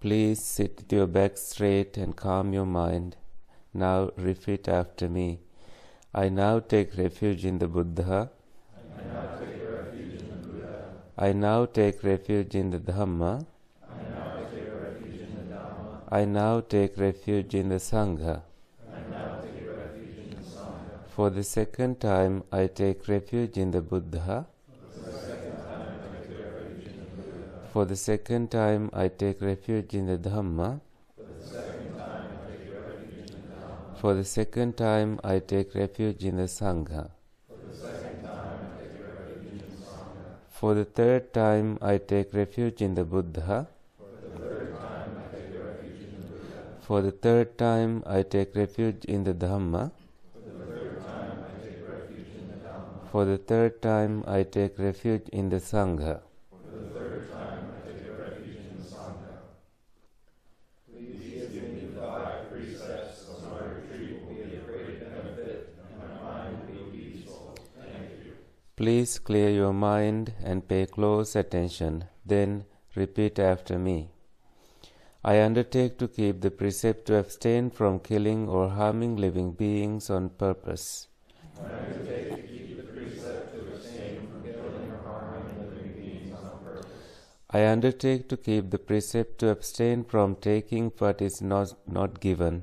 Please sit with your back straight and calm your mind. Now repeat after me. I now take refuge in the Buddha. I now take refuge in the Dhamma. I now take refuge in the Sangha. For the second time, I take refuge in the Buddha. For the second time, I take refuge in the Dhamma. For the second time, I take refuge in the Sangha. For the third time, I take refuge in the Buddha. For the third time, I take refuge in the Dhamma. For the third time, I take refuge in the Sangha. Please clear your mind and pay close attention. Then repeat after me. I undertake to keep the precept to abstain from killing or harming living beings on purpose. I undertake to keep the precept to abstain from killing or harming living beings on purpose. I undertake to keep the precept to abstain from taking what is not, not given.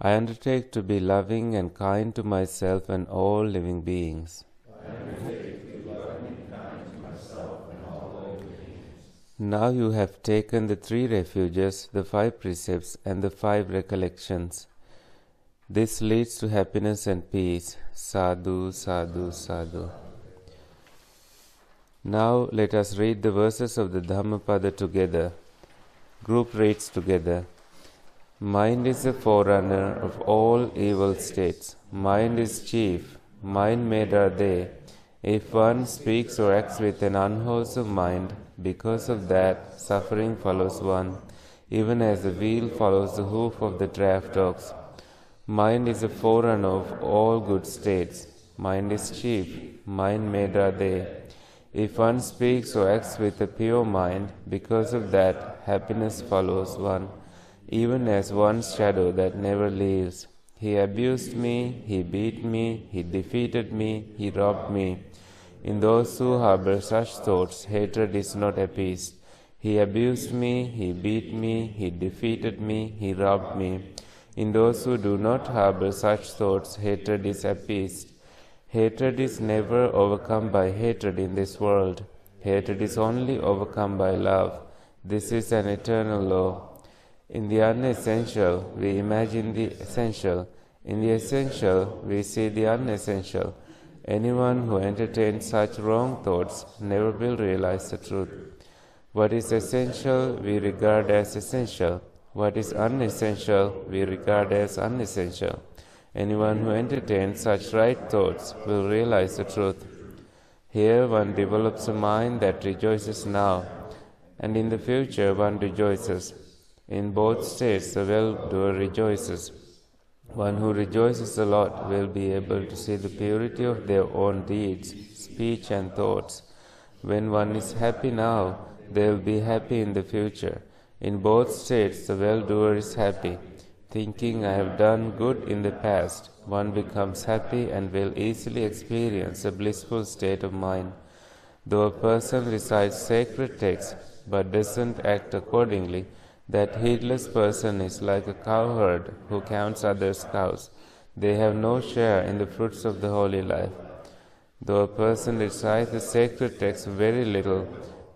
I undertake to be loving and kind to myself and all living beings. Now you have taken the three refuges, the five precepts, and the five recollections. This leads to happiness and peace. Sadhu, sadhu, sadhu. Now let us read the verses of the Dhammapada together. Group reads together. Mind is the forerunner of all evil states. Mind is chief. Mind made are they. If one speaks or acts with an unwholesome mind, because of that suffering follows one, even as the wheel follows the hoof of the draft ox. Mind is the forerunner of all good states. Mind is chief. Mind made are they. If one speaks or acts with a pure mind, because of that happiness follows one even as one's shadow that never leaves. He abused me, he beat me, he defeated me, he robbed me. In those who harbor such thoughts, hatred is not appeased. He abused me, he beat me, he defeated me, he robbed me. In those who do not harbor such thoughts, hatred is appeased. Hatred is never overcome by hatred in this world. Hatred is only overcome by love. This is an eternal law. In the unessential, we imagine the essential. In the essential, we see the unessential. Anyone who entertains such wrong thoughts never will realize the truth. What is essential, we regard as essential. What is unessential, we regard as unessential. Anyone who entertains such right thoughts will realize the truth. Here one develops a mind that rejoices now, and in the future one rejoices. In both states, the well doer rejoices. One who rejoices a lot will be able to see the purity of their own deeds, speech, and thoughts. When one is happy now, they will be happy in the future. In both states, the well doer is happy. Thinking, I have done good in the past, one becomes happy and will easily experience a blissful state of mind. Though a person recites sacred texts but doesn't act accordingly, that heedless person is like a cowherd who counts others' cows. They have no share in the fruits of the holy life. Though a person recites the sacred text very little,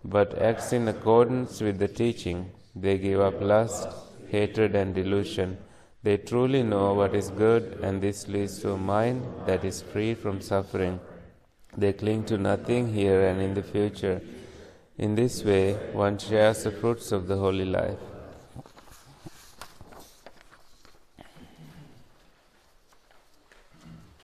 but acts in accordance with the teaching, they give up lust, hatred, and delusion. They truly know what is good, and this leads to a mind that is free from suffering. They cling to nothing here and in the future. In this way, one shares the fruits of the holy life.